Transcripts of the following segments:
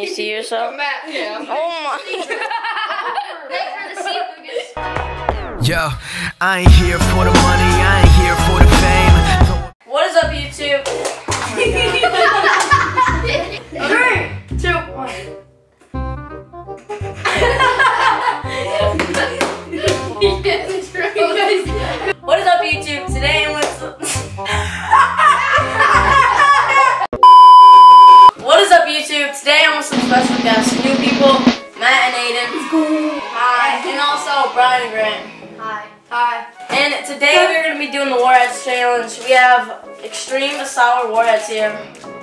You see yourself? Matt, yeah. Oh my. Yo, I ain't here for the money, I ain't here for the fame. What is up, YouTube? Oh Three, Aiden. Hi. And also Brian and Grant. Hi. Hi. And today we're going to be doing the Warheads Challenge. We have extreme sour warheads here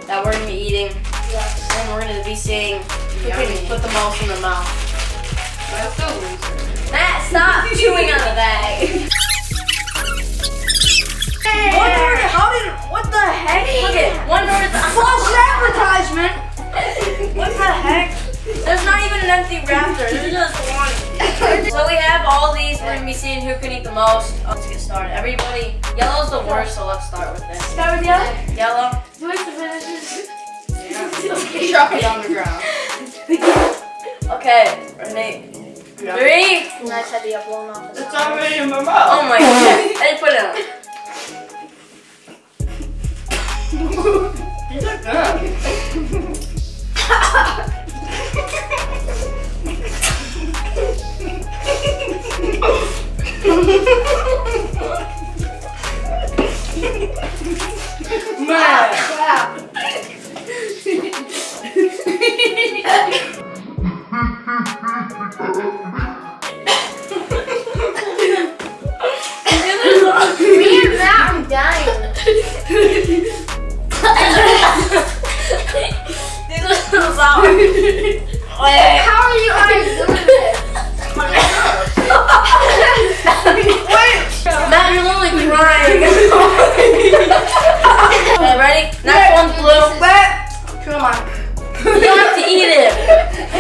that we're going to be eating. Yes. And we're going to be seeing who can put the most in their mouth. That's a loser. Matt, stop chewing on the bag. One word, how did, what the heck? Look at, one word, false advertisement. Empty raptor, there's just one. So we have all these, we're gonna be seeing who can eat the most. Oh, let's get started. Everybody, yellow's the worst, so let's start with this. Start with yellow. Yellow. Do it to finish this. Drop it on the ground. Okay, ready? Three. Nice idea blown off. It's already in my mouth. Oh my god. Hey, put it on. These are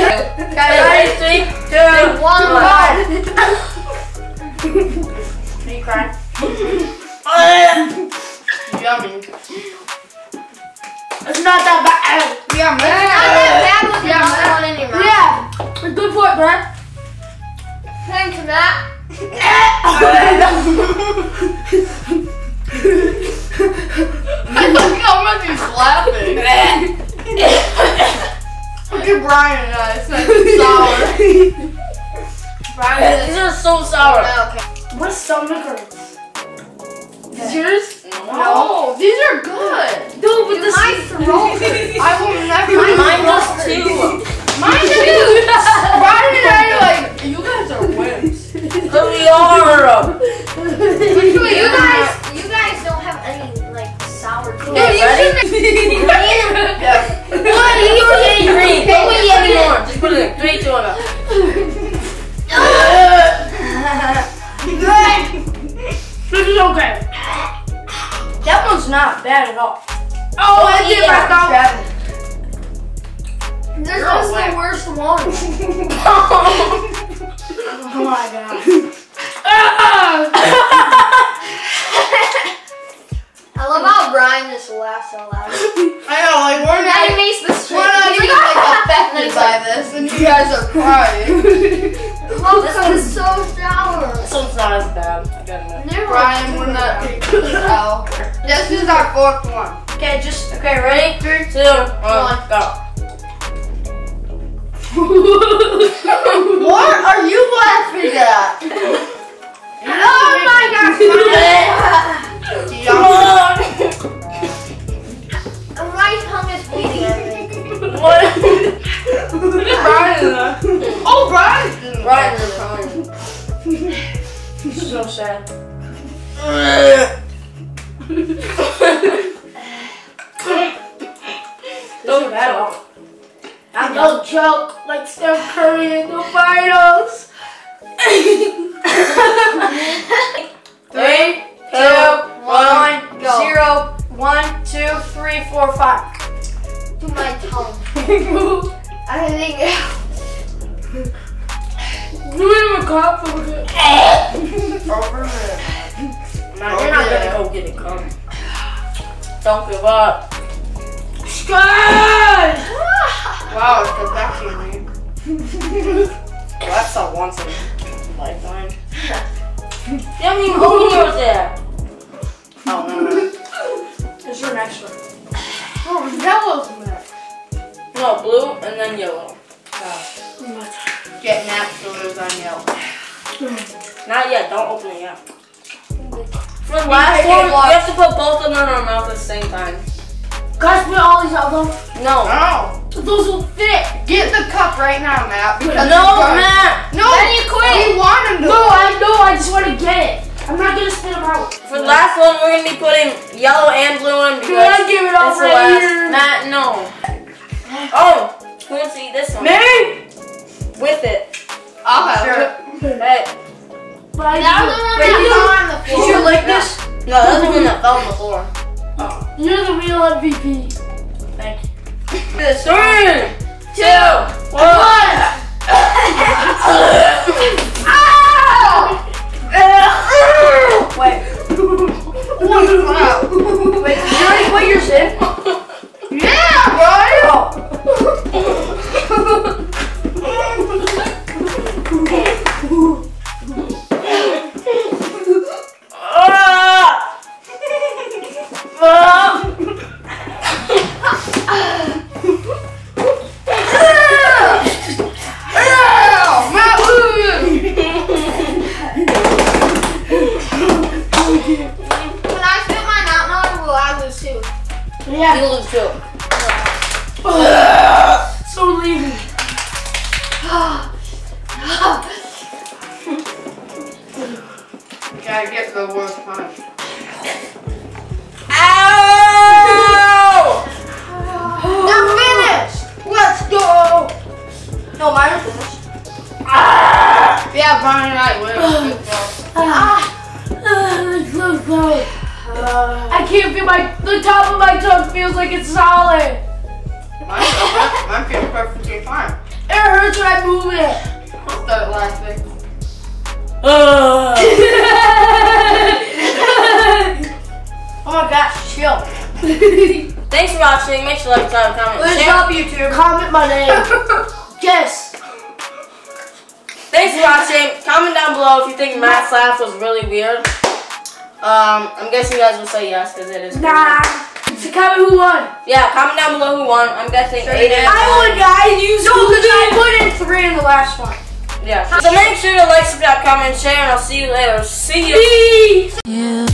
Okay, ready? Three, two, One one. Are you crying? Yummy. It's not that bad. Yeah, Not that bad with Yeah, the Matt. one in your mouth. Yeah. It's good for it, Brad. Thanks, Matt. I like how much he's laughing. Look Brian and I. It's like sour. Brian, These are so sour. Oh, okay. My stomach hurts. Is yours? No. These are good. No, Dude, with my throat. I will never eat Mine those. does thumb. This You're is awake. the worst one. oh my god. Ah! I love how Brian just laughs so loud. I know, like we're not makes the we're not even like affected by this, and you guys are crying. Oh, this is so sour. This one's not as bad. I gotta admit. Brian, we're not taking this out. Oh. This is our fourth one. Okay, just okay. Ready? Three, two, one, go. What are you laughing at? Oh my gosh. My tongue is bleeding. What? Brian. Oh, Brian. didn't Brian like is it. crying. So sad. No joke, like Steph Curry in the finals. Three, two, one, go. zero, one, two, three, four, five. To my tongue. I think. You even cough over it. Over there. Now, you're not gonna go get it, come. Don't give up. Sky! Wow, it's affecting me. Well, that's a once in a lifetime. you haven't even opened yours yet. Oh, no, no. It's your next one. Oh, yellow's next. No, blue and then yellow. Get absolute on yellow. Not yet, don't open it yet. For the last one, watch. we have to put both of them in our mouth at the same time. Guys, put all these out though. No. No. Those will fit. Get the cup right now, Matt. No. Matt! No, Then you quit. We want him to. No, I know. I just want to get it. I'm not gonna spit them out. For the last one, we're gonna be putting yellow and blue on because Can I give it off it's the right last. here? Matt, no. Oh, who wants to eat this one? Me? With it. I'll have Sure. it. Hey. But I That do. was the one Wait, that fell on the floor. Did you like this? No, that's the one that fell on the floor. You're the real MVP. Three, two, one. Yeah. You lose too. So leaving. You gotta get the worst punch. Ow! They're finished. Let's go. No, mine are finished. Yeah, Brian and I win. Ah, feel my, the top of my tongue feels like it's solid. Mine doesn't. Mine feels perfectly fine. It hurts when I move it. I'll start laughing. Ah. oh my gosh, chill. Thanks for watching. Make sure to like, subscribe, comment, Let's share. stop YouTube. Comment my name. Yes. Thanks for watching. Comment down below if you think Matt's laugh was really weird. Um, I'm guessing you guys will say yes because it is. crazy. Nah. So comment who won. Yeah, comment down below who won. I'm guessing Sure Aiden. I won, guys. You no, because I put in three in the last one. Yeah. So make sure to like, subscribe, comment, share, and I'll see you later. See you. Peace. You